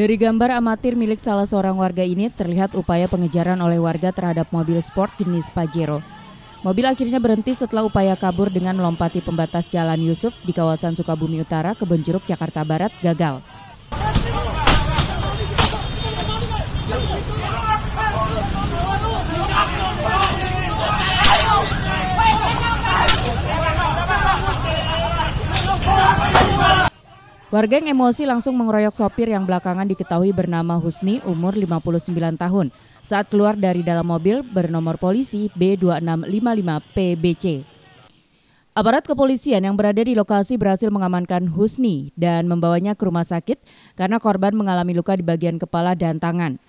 Dari gambar amatir milik salah seorang warga ini terlihat upaya pengejaran oleh warga terhadap mobil sport jenis Pajero. Mobil akhirnya berhenti setelah upaya kabur dengan melompati pembatas Jalan Yusuf di kawasan Sukabumi Utara, Kebonjeruk, Jakarta Barat gagal. Warga yang emosi langsung mengeroyok sopir yang belakangan diketahui bernama Husni umur 59 tahun saat keluar dari dalam mobil bernomor polisi B2655PBC. Aparat kepolisian yang berada di lokasi berhasil mengamankan Husni dan membawanya ke rumah sakit karena korban mengalami luka di bagian kepala dan tangan.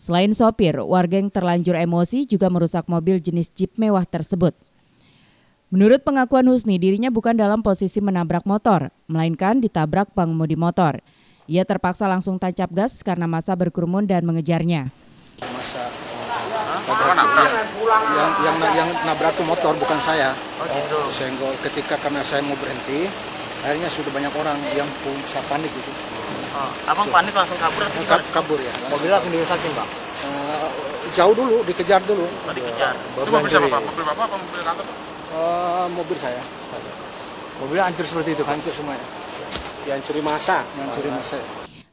Selain sopir, warga yang terlanjur emosi juga merusak mobil jenis Jeep mewah tersebut. Menurut pengakuan Husni, dirinya bukan dalam posisi menabrak motor, melainkan ditabrak pengemudi motor. Ia terpaksa langsung tancap gas karena masa berkerumun dan mengejarnya. Masa yang, yang, yang nabrak itu motor bukan saya. Oh gitu. Senggol ketika karena saya mau berhenti, akhirnya sudah banyak orang yang pun saya panik gitu. Oh, abang panik langsung kabur atau Ka- gimana? kabur ya. Mobil langsung dirusakin bang. Eh, jauh dulu, dikejar dulu. Oh, dikejar. Itu mobil siapa pak? Mobil bapak apa mobil kantor? Eh, mobil saya Mobilnya hancur seperti itu. hancur semuanya. Dihancuri masa. Hancur saya.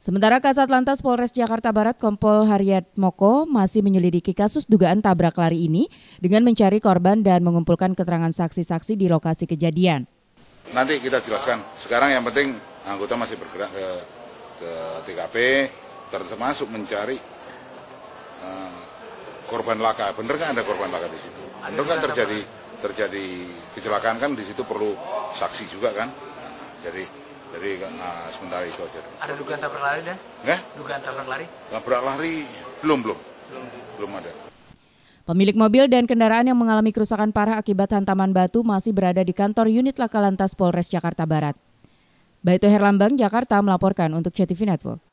Sementara Kasat Lantas Polres Jakarta Barat Kompol Haryat Moko masih menyelidiki kasus dugaan tabrak lari ini dengan mencari korban dan mengumpulkan keterangan saksi-saksi di lokasi kejadian. Nanti kita jelaskan. Sekarang yang penting anggota masih bergerak ke, ke TKP, termasuk mencari eh, korban laka. Bener kan ada korban laka di situ? Bener kan terjadi terjadi kecelakaan kan di situ perlu saksi juga kan? Nah, jadi jadi nah, sementara itu aja. Ada dugaan tabrak lari dan Nggak? dugaan tabrak lari? Nabrak lari belum belum belum ada. Pemilik mobil dan kendaraan yang mengalami kerusakan parah akibat hantaman batu masih berada di kantor unit Laka Lantas Polres Jakarta Barat. Baito Herlambang, Jakarta melaporkan untuk CTV Network.